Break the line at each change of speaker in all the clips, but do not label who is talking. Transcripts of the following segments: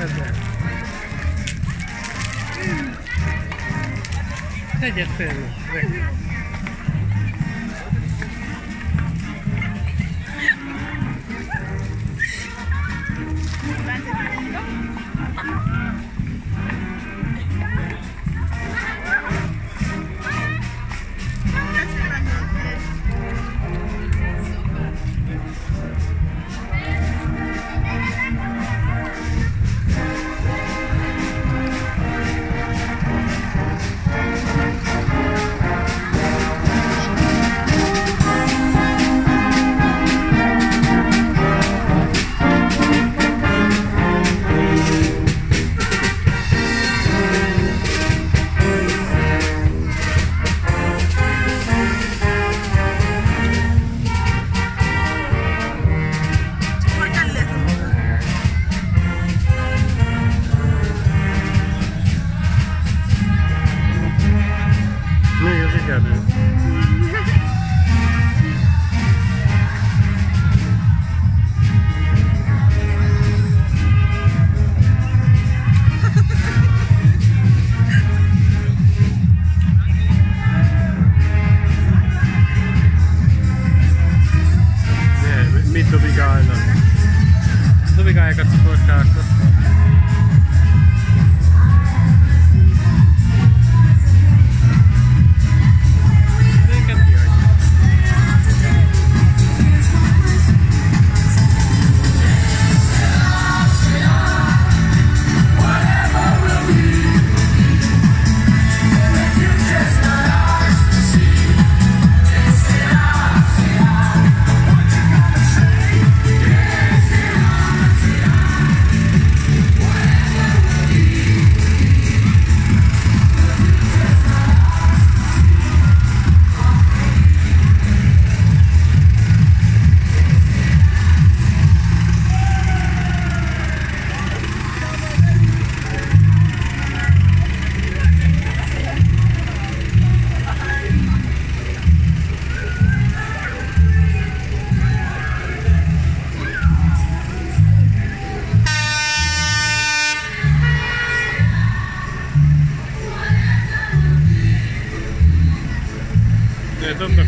Ezzel. Tegyed fel.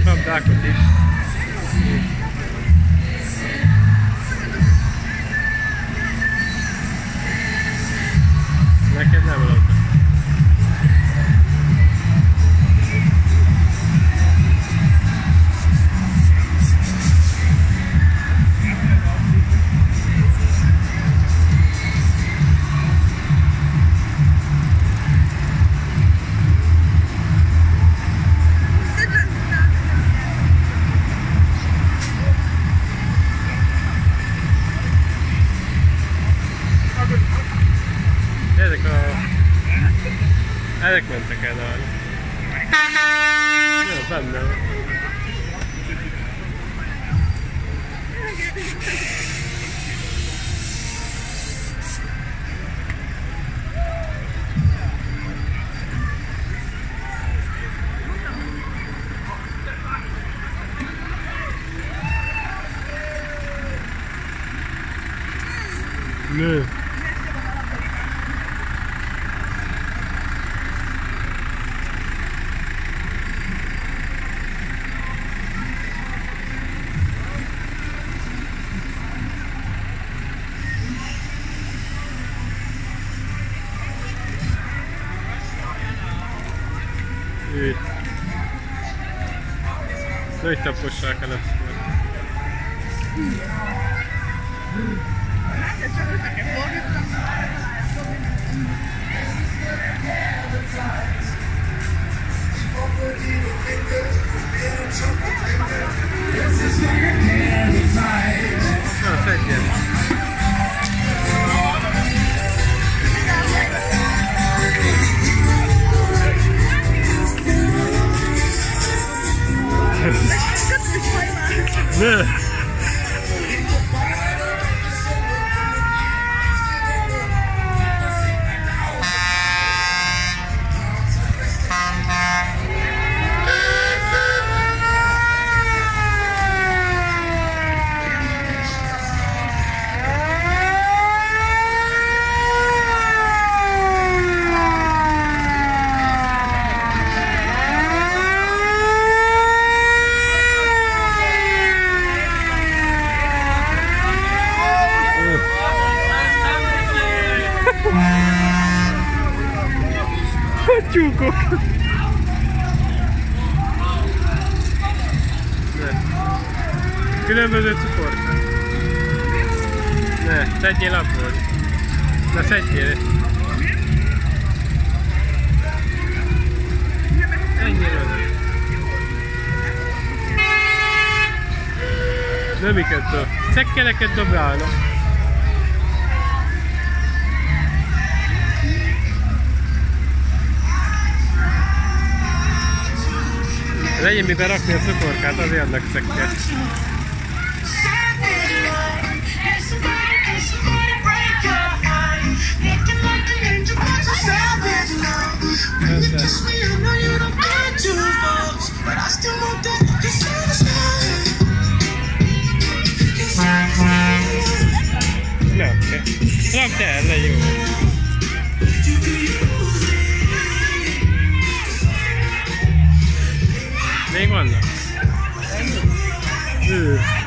Não dá, Cotista. Ezek mentek el arra. Jó, benne van. Nő. itt a possák előtt. Thank you. Nö. Hát Katyúkok! Ne. Különböző cukor. Ne, szedjél abból. Na szedjél. Ennyire. Nömiket dob. Cekkeleket dobálnak. Legyen miben rakni a cukorkát, azért adnak cekket. Rakd el. Rakd el, legyen jó. Ahí cuando. Sí.